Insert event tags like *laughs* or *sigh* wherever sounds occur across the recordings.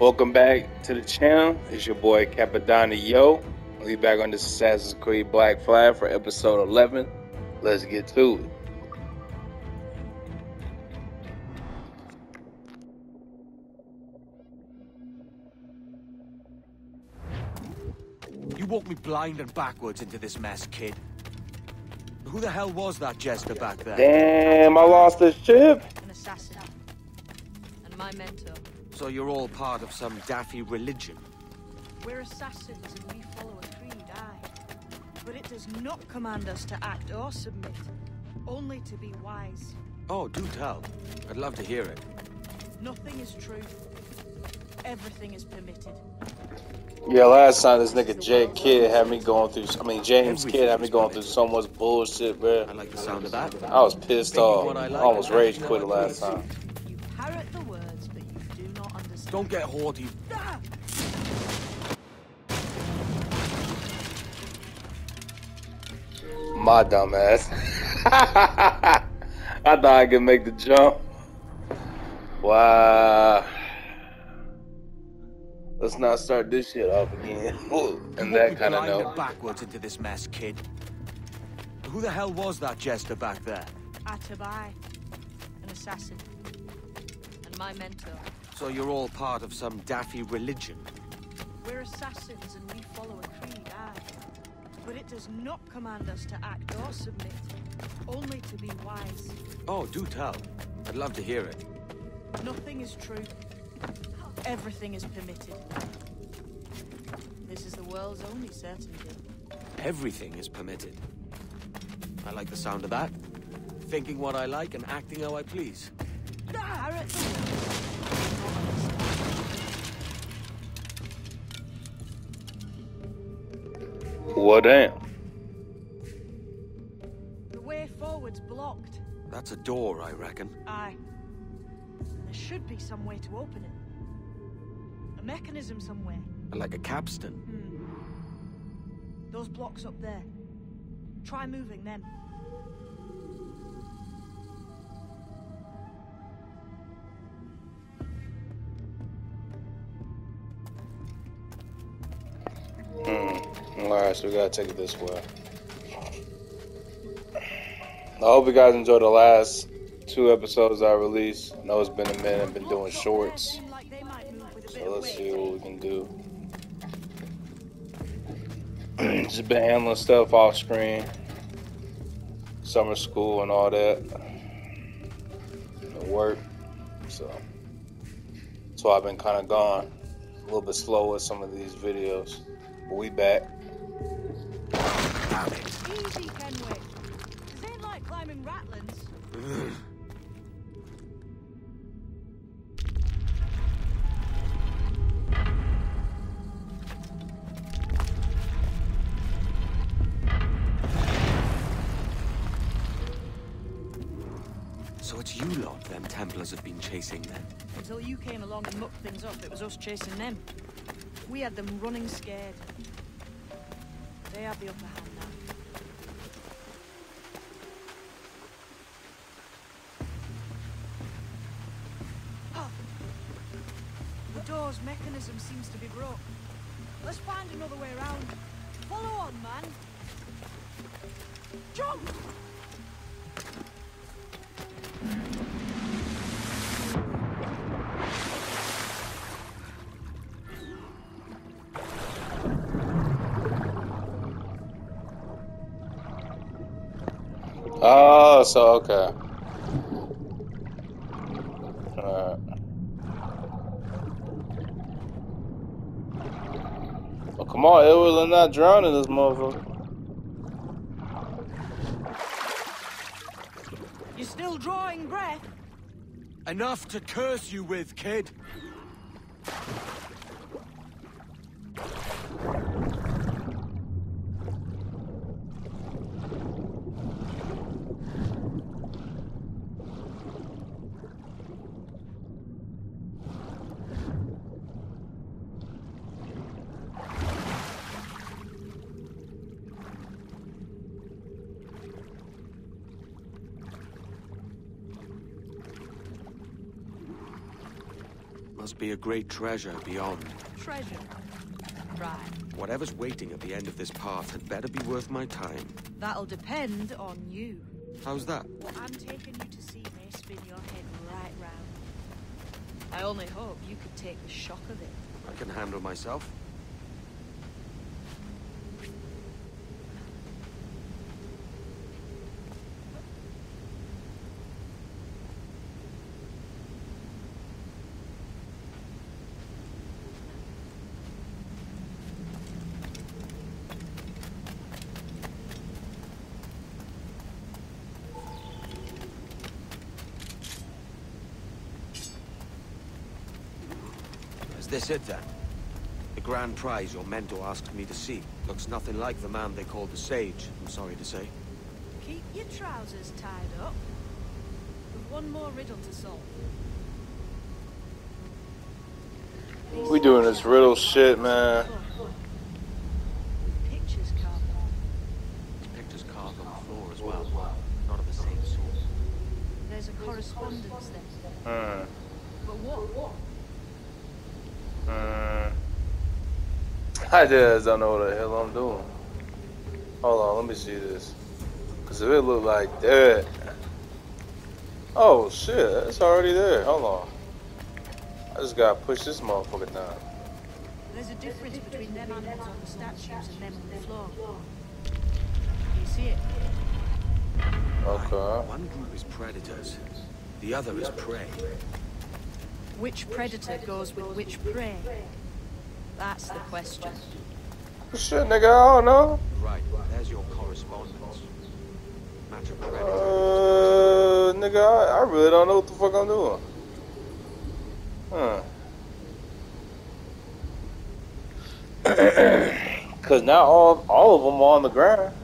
Welcome back to the channel. It's your boy Capadonna Yo. We back on this Assassin's Creed Black Flag for episode 11. Let's get to it. You walked me blind and backwards into this mess, kid. Who the hell was that jester back there? Damn, I lost this chip. an assassin, and my mentor. So you're all part of some daffy religion? We're assassins and we follow a creed, aye. But it does not command us to act or submit, only to be wise. Oh, do tell. I'd love to hear it. Nothing is true. Everything is permitted. Yeah, last time this nigga Jay Kid had me going through, I mean, James Kidd had me going through so much bullshit, bro. I like the sound of that. I was pissed off. I I almost rage quit how I last time. Don't get haughty. Ah! My dumb ass. *laughs* I thought I could make the jump. Wow. Let's not start this shit off again. *laughs* and that kind of blind note. backwards into this mess, kid. Who the hell was that jester back there? Atabai, an assassin, and my mentor. So you're all part of some daffy religion? We're assassins and we follow a creed, aye. But it does not command us to act or submit, only to be wise. Oh, do tell. I'd love to hear it. Nothing is true. Everything is permitted. This is the world's only certainty. Everything is permitted. I like the sound of that. Thinking what I like and acting how I please. Parrot Well, damn. The way forward's blocked. That's a door, I reckon. Aye. There should be some way to open it. A mechanism somewhere. Like a capstan. Hmm. Those blocks up there. Try moving them. Alright, so we gotta take it this way. I hope you guys enjoyed the last two episodes I released. I know it's been a minute, I've been doing shorts. So let's see what we can do. *clears throat* Just been handling stuff off screen. Summer school and all that. And work. So why I've been kinda gone. A little bit slow with some of these videos. But we back. Easy, Kenway. This ain't like climbing ratlines. So it's you lot them Templars have been chasing then? Until you came along and mucked things up, it was us chasing them. We had them running scared. They have the upper hand door's mechanism seems to be broke. Let's find another way around. Follow on, man. Jump! Oh, so okay. Alright. Well, come on, Edward, I'm not drowning this motherfucker. You're still drawing breath? Enough to curse you with, kid. Must be a great treasure beyond. Treasure. Right. Whatever's waiting at the end of this path had better be worth my time. That'll depend on you. How's that? I'm taking you to see may spin your head right round. I only hope you could take the shock of it. I can handle myself. This it then? The grand prize your mentor asked me to see. Looks nothing like the man they called the Sage, I'm sorry to say. Keep your trousers tied up. We've one more riddle to solve. We doing this riddle shit, man. Pictures carved on. There's pictures carved on the floor as well. Not of the same sort. There's a correspondence there. Hmm. But what? Hmm. I just don't know what the hell I'm doing. Hold on, let me see this. Cause if it look like that. Oh shit, it's already there. Hold on. I just gotta push this motherfucker down. There's a difference between them animals on the statues and them on the floor. Do you see it? Okay. One group is predators. The other is prey. Which predator goes with which prey? That's the question. Shit, nigga, I don't know. Right, there's your correspondence. Match of predators. Uh, nigga, I, I really don't know what the fuck I'm doing. Huh. *clears throat* Cause now all all of them are on the ground.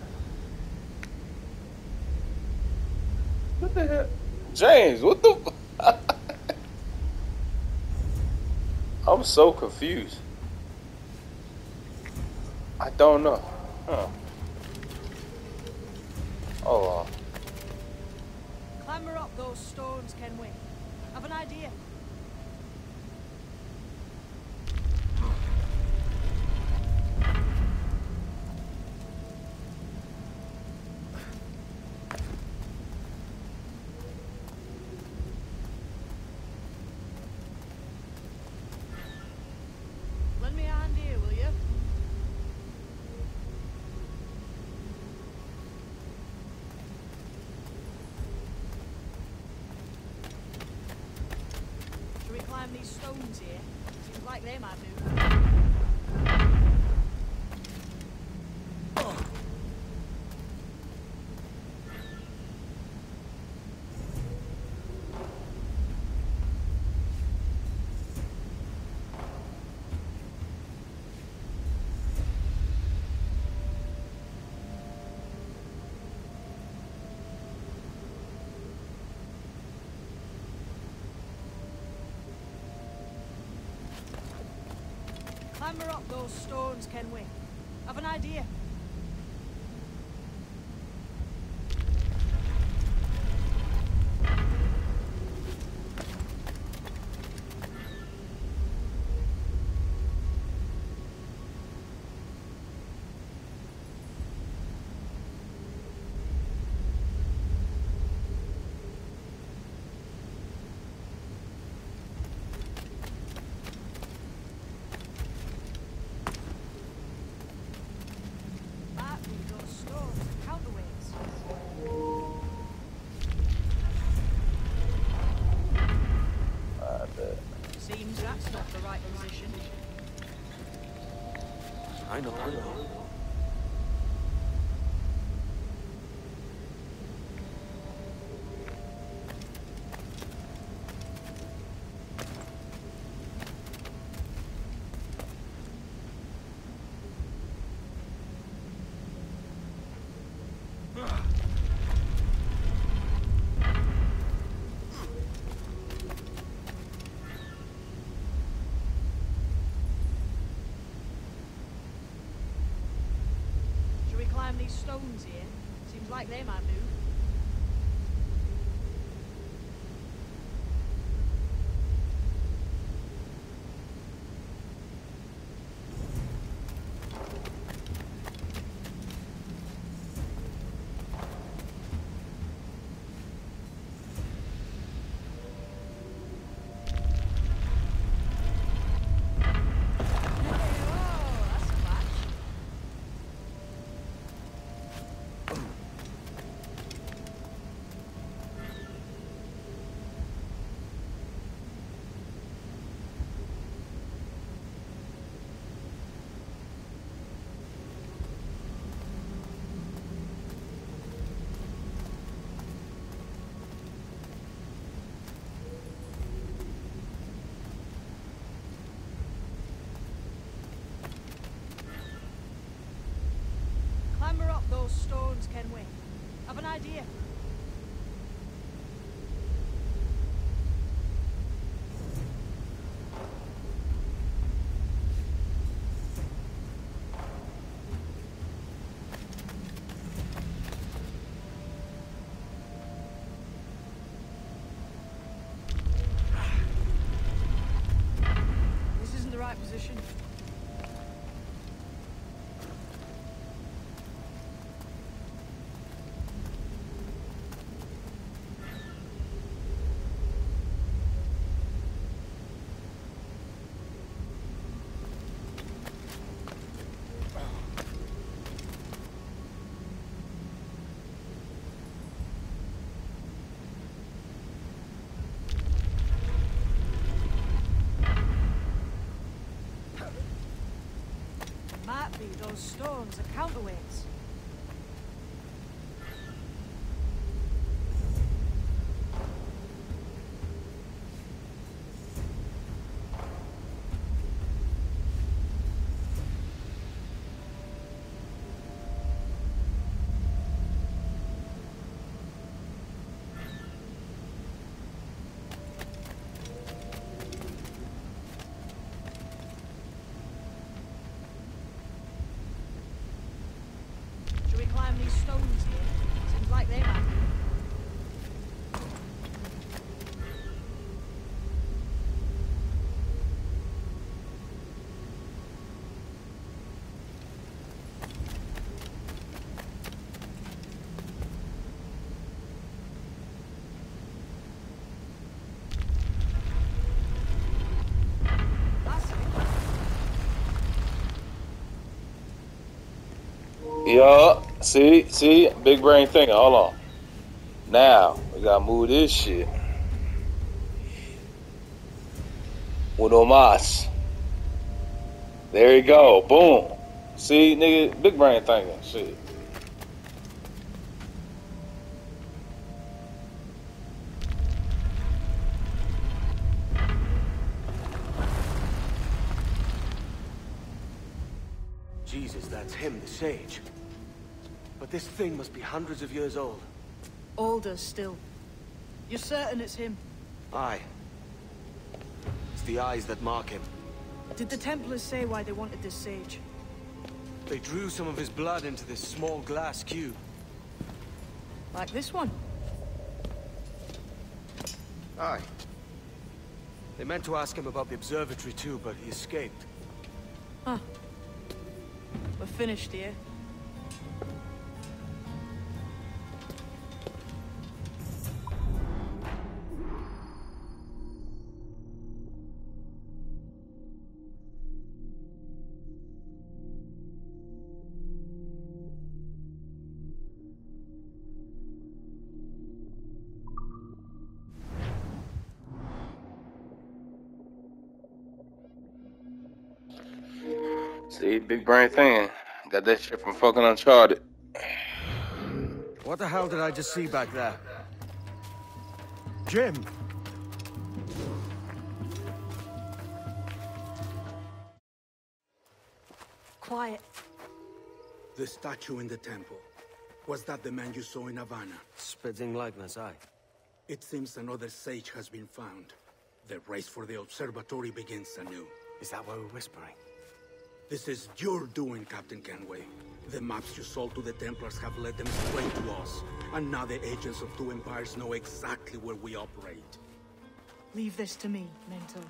What the hell, James? What the? *laughs* I'm so confused. I don't know. Huh. Oh, Hold on. Clamber up those stones, we? Have an idea. Lend me a hand here, will you? Should we climb these stones here? Seems like they might do. Clamber up those stones, can we? Have an idea. That with those stones and counterweights. I bet. Seems that's not the right position. I know, I know. Should we here? Seems like they might move. Those stones, Kenway? Have an idea? This isn't the right position. Might those stones are counterweights. Should we climb these stones here? Seems like they might be. That's it. Yeah, see, see, big brain thinking. Hold on. Now we gotta move this shit. Uno mas. There you go. Boom. See, nigga, big brain thinking. Shit. But this thing must be hundreds of years old. Older still. You're certain it's him? Aye. It's the eyes that mark him. Did the Templars say why they wanted this sage? They drew some of his blood into this small glass cube. Like this one? Aye. They meant to ask him about the observatory too, but he escaped. Huh. We're finished here. See, big brain thing. Got that shit from fucking Uncharted. What the hell did I just see back there? Jim! Quiet. The statue in the temple. Was that the man you saw in Havana? Spitting likeness, aye. It seems another sage has been found. The race for the observatory begins anew. Is that why we're whispering? This is your doing, Captain Kenway. The maps you sold to the Templars have led them straight to us. And now the agents of two empires know exactly where we operate. Leave this to me, Mentor.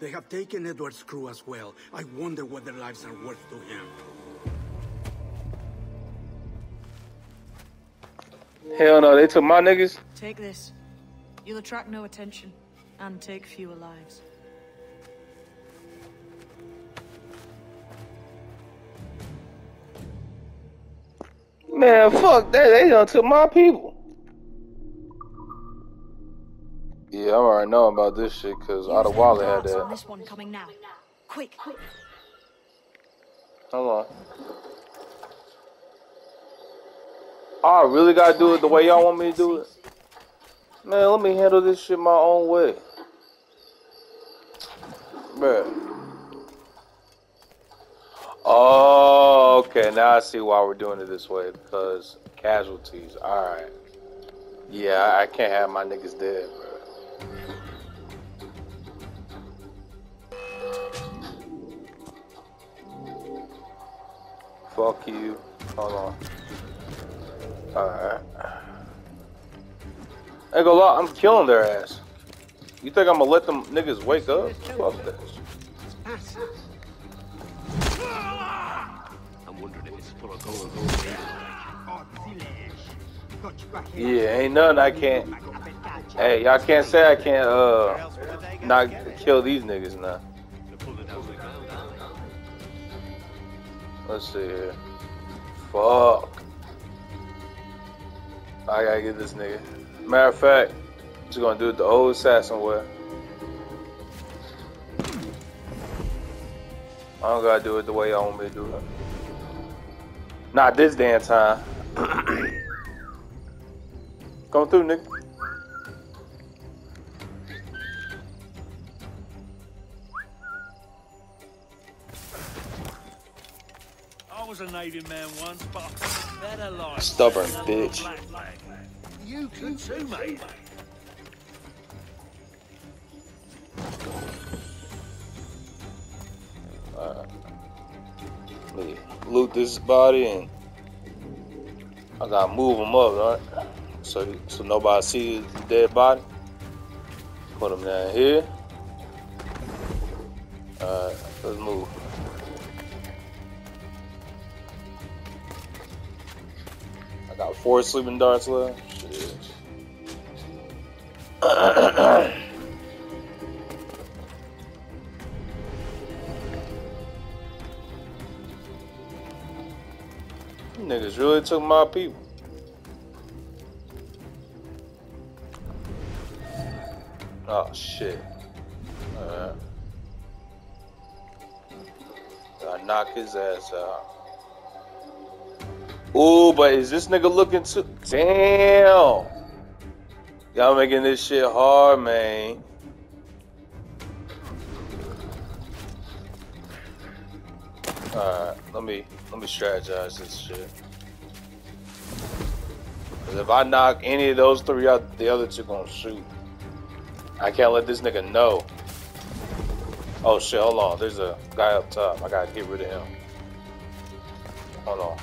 They have taken Edward's crew as well. I wonder what their lives are worth to him. Hell no, they took my niggas. Take this. You'll attract no attention, and take fewer lives. Man, fuck that. They done took my people. Yeah, I already know about this shit because Use Otta them Wally had darts on that. this one coming now. Quick. Hold on. I really gotta do it the way y'all want me to do it? Man, let me handle this shit my own way. Bruh. Oh, okay. Now I see why we're doing it this way because casualties. All right. Yeah, I can't have my niggas dead, bro. Fuck you. Hold on. Alright. Ain't gonna lie, I'm killing their ass. You think I'm gonna let them niggas wake up? Fuck this. Yeah, ain't nothing I can't. Hey, y'all can't say I can't uh not kill these niggas now. Let's see here. Fuck. I gotta get this nigga. Matter of fact, I'm just gonna do it the old assassin way. I don't gotta do it the way y'all want me to do it. Not this damn time. *clears throat* Come through, nigga. I was a Navy man once, but better life. Stubborn bitch. You can too, mate. Alright. Me loot this body and I gotta move him up, right? So so nobody sees the dead body. Put him down here. Alright, let's move. I got four sleeping darts left. Shit. *clears throat* really took my people. Oh shit. Uh, Alright. Gotta knock his ass out. Ooh, but is this nigga looking too? Damn. Y'all making this shit hard, man. Alright, let me let me strategize this shit. Cause if I knock any of those three out, the other two gonna shoot. I can't let this nigga know. Oh shit, hold on. There's a guy up top. I gotta get rid of him. Hold on.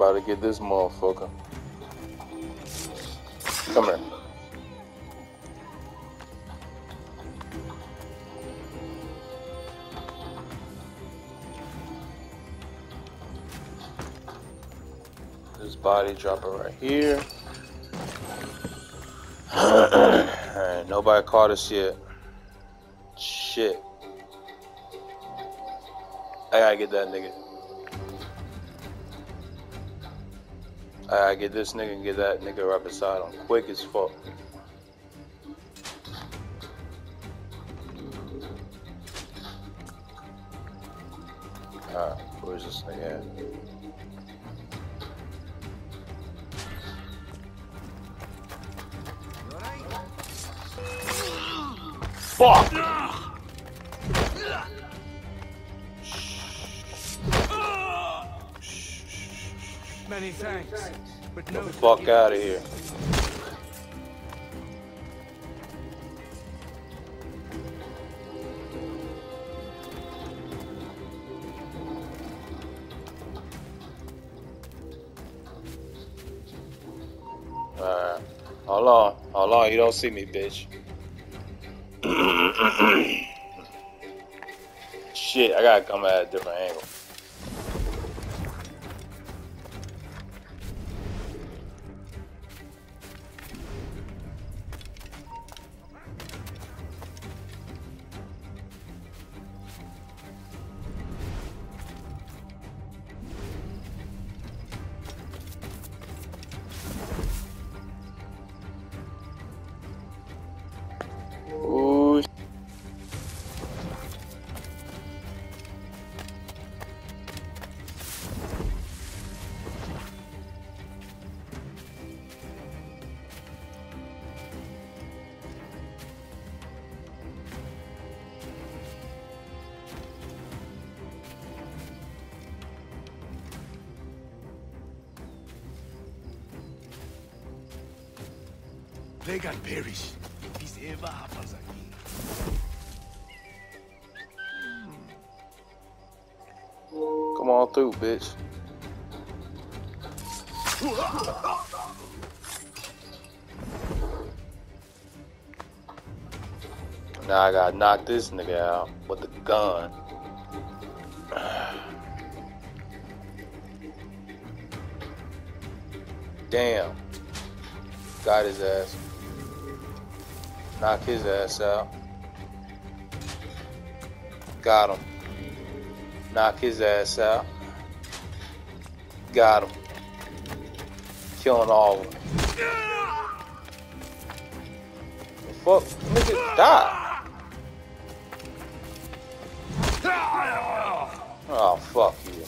About to get this motherfucker. Come here. This body dropping right here. *clears throat* Alright, nobody caught us yet. Shit. I gotta get that nigga. I get this nigga and get that nigga right beside him. Quick as fuck. Alright, where's this nigga at? fuck out of here. Alright. Hold on. Hold on. You don't see me, bitch. *clears throat* Shit, I gotta come at a different angle. Perish. If this ever happens again. Come on through, bitch. Now I gotta knock this nigga out with the gun. *sighs* Damn. Got his ass. Knock his ass out. Got him. Knock his ass out. Got him. Killing all of them. The fuck? Nigga, die. Oh, fuck you.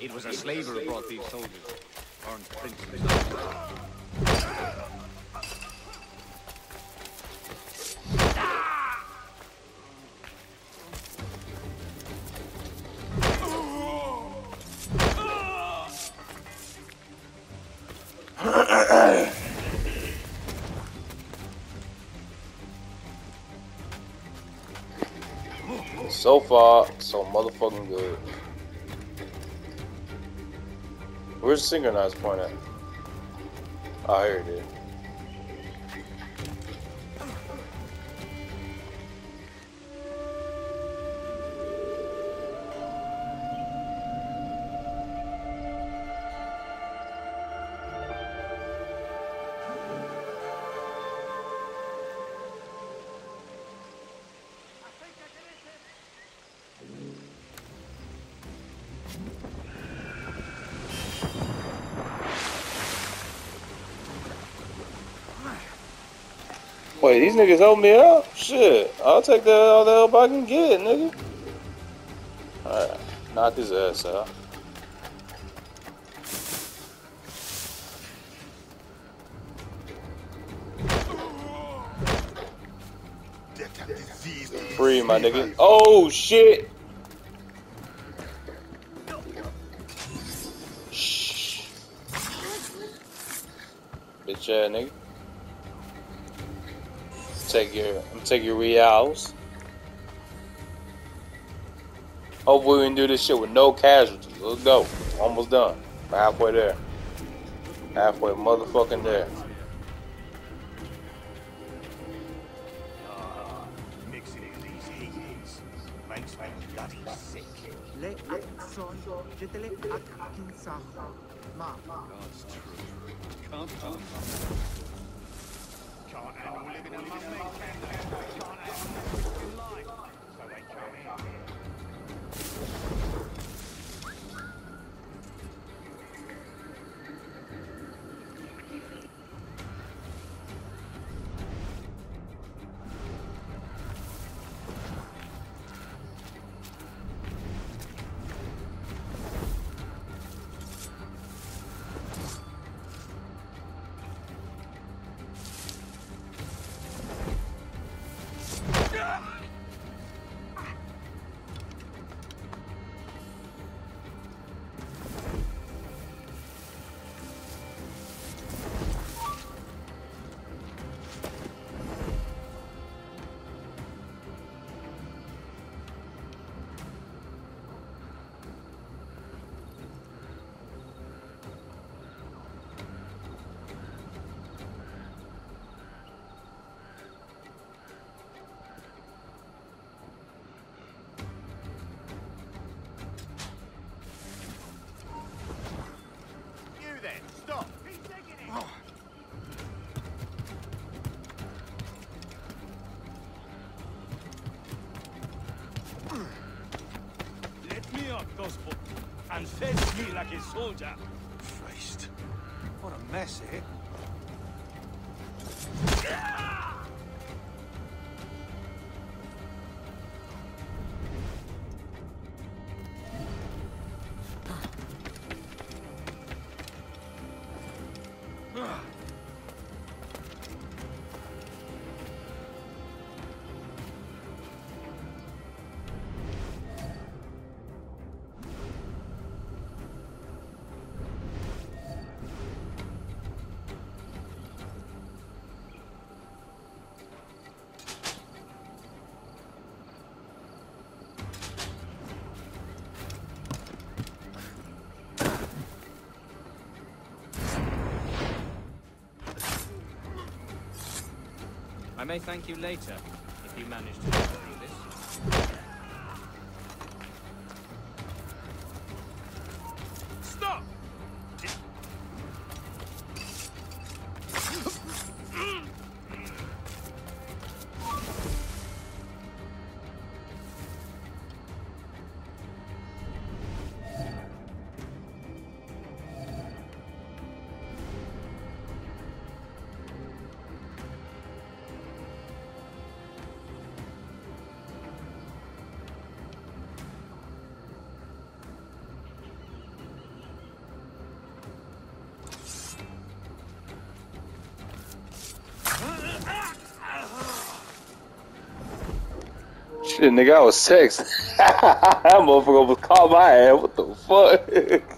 It was a slaver who brought these soldiers. Princes. So far, so motherfucking good. Where's the synchronized point at? Oh, here it is. These niggas help me out? Shit, I'll take that all the help I can get, nigga. Alright, knock his ass out. Free, my nigga. Oh, shit! Shh. Bitch ass nigga. Take your, I'm take your reals. Hopefully we can do this shit with no casualties. Let's go. Almost done. We're halfway there. Halfway motherfucking there. 見つめる。Me like a soldier. Christ. What a mess, eh? I may thank you later, if you manage to nigga, I was sex. *laughs* that motherfucker was caught my ass. What the fuck? *laughs*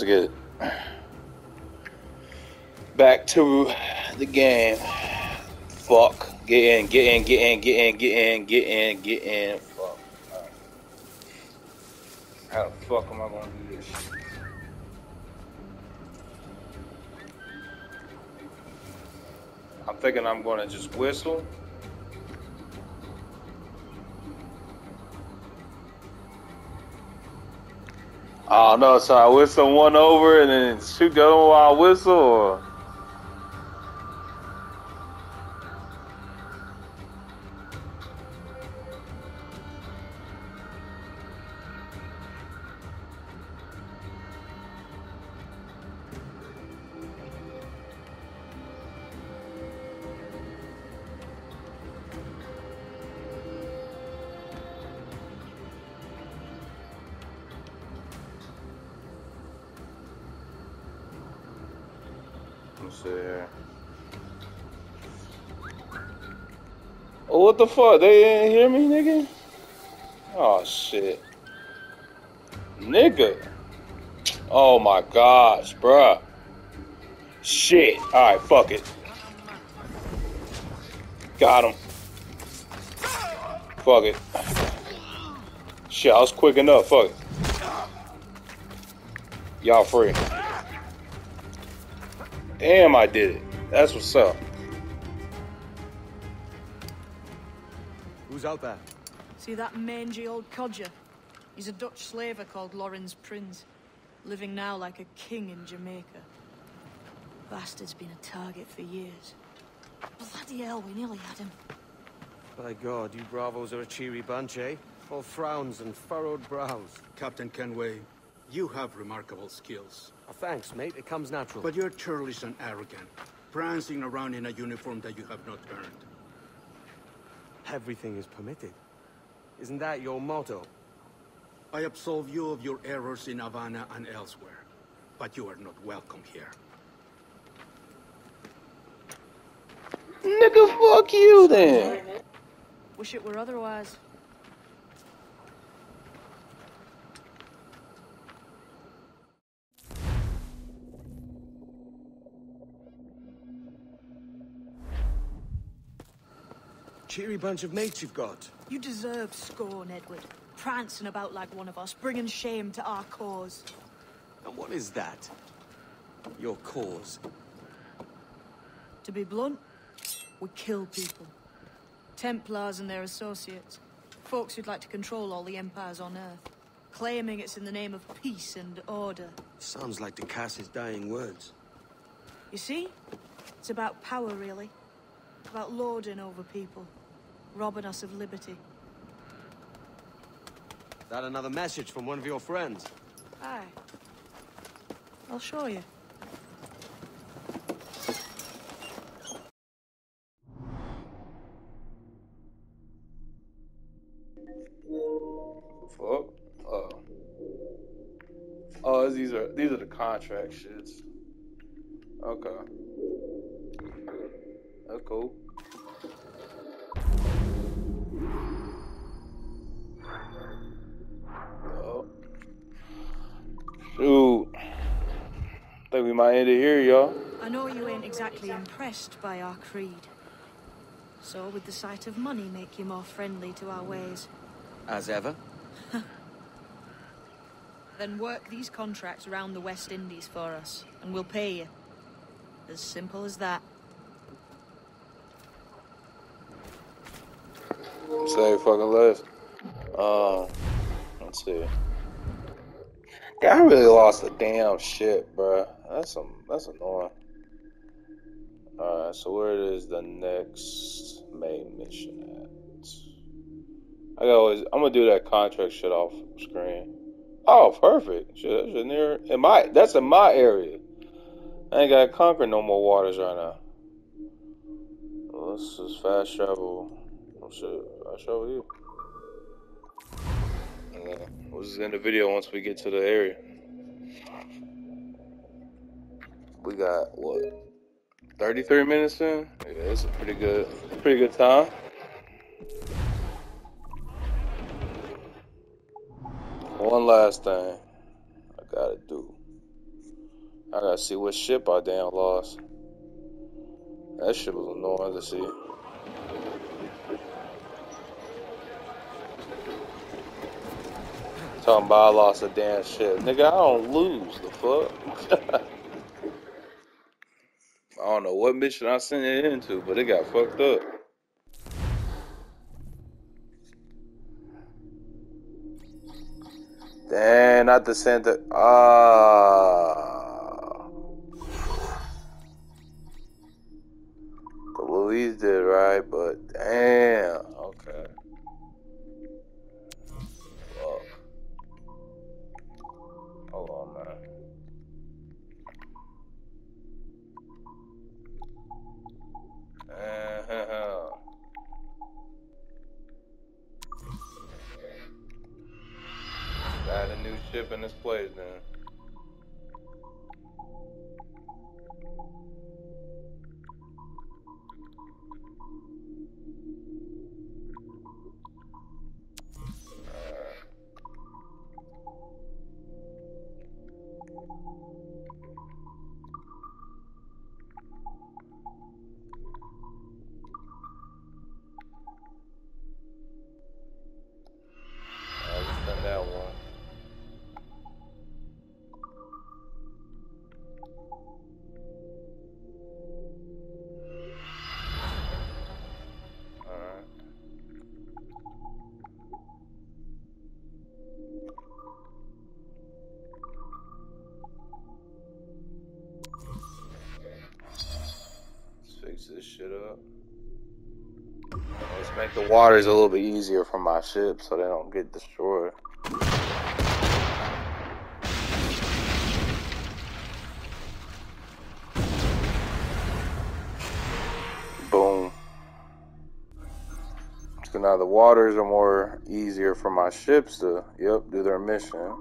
let's get. Back to the game. Fuck. Get in, get in, get in, get in, get in, get in, get in. Fuck. How the fuck am I gonna do this? I'm thinking I'm gonna just whistle. Oh no, so I whistle one over and then shoot the other one while I whistle or the fuck? They didn't hear me, nigga? Oh, shit. Nigga. Oh my gosh, bruh. Shit. Alright, fuck it. Got him. Fuck it. Shit, I was quick enough. Fuck it. Y'all free. Damn, I did it. That's what's up. Who's out there? See that mangy old codger? He's a Dutch slaver called Lorenz Prinz, living now like a king in Jamaica. Bastard's been a target for years. Bloody hell, we nearly had him. By God, you bravos are a cheery bunch, eh? All frowns and furrowed brows. Captain Kenway, you have remarkable skills. Oh, thanks, mate. It comes natural. But you're churlish and arrogant, prancing around in a uniform that you have not earned. Everything is permitted. Isn't that your motto? I absolve you of your errors in Havana and elsewhere, but you are not welcome here. Nigga, fuck you then. Wish it were otherwise. Cheery bunch of mates you've got. You deserve scorn, Edward. Prancing about like one of us, bringing shame to our cause. And what is that? Your cause? To be blunt, we kill people. Templars and their associates. Folks who'd like to control all the empires on Earth. Claiming it's in the name of peace and order. Sounds like the Cass's dying words. You see? It's about power, really. About lording over people. Robbing us of liberty. That another message from one of your friends? Aye. I'll show you. Fuck. Oh. Oh, these are these are the contract shits. Okay. That's cool. Think we might here, y'all. I know you ain't exactly impressed by our creed. So would the sight of money make you more friendly to our ways? As ever? *laughs* Then work these contracts around the West Indies for us, and we'll pay you. As simple as that. Say fucking less. Uh, let's see. I really lost the damn shit, bruh. That's some. That's annoying. Alright, so where is the next main mission at? I got always. I'm gonna do that contract shit off screen. Oh, perfect. Shit, that's there. In my. That's in my area. I ain't gotta conquer no more waters right now. Well, this is fast travel. Oh shit, travel here. And then we'll just end the video once we get to the area. We got what? 33 minutes in? Yeah, it's a pretty good, pretty good time. One last thing I gotta do. I gotta see what ship I damn lost. That shit was annoying to see. Talking about I lost a damn ship. Nigga, I don't lose. The fuck? *laughs* I don't know what mission I sent it into, but it got fucked up. Damn, not the center. Ah. *sighs* The Louise did right, but damn. Ship in this place then. The waters a little bit easier for my ship so they don't get destroyed. Boom. So now the waters are more easier for my ships to, yep, do their mission.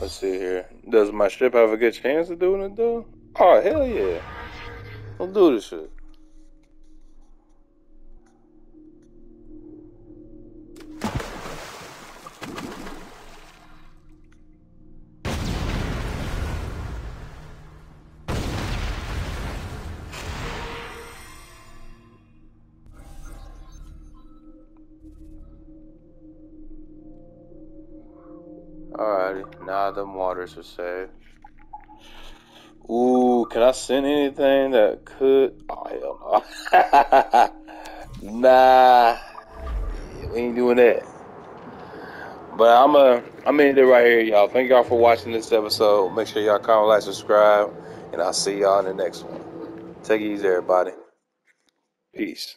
Let's see here. Does my ship have a good chance of doing it though? Oh hell yeah! Don't do this shit. Alrighty, now the waters are safe. Ooh, can I send anything that could? Oh hell no. *laughs* nah, we ain't doing that. But I'm a, I'm gonna it right here, y'all. Thank y'all for watching this episode. Make sure y'all comment, like, subscribe, and I'll see y'all in the next one. Take it easy, everybody. Peace.